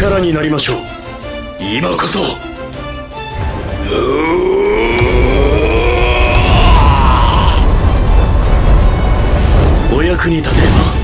力になりましょう。今こそ。お役に立て。れば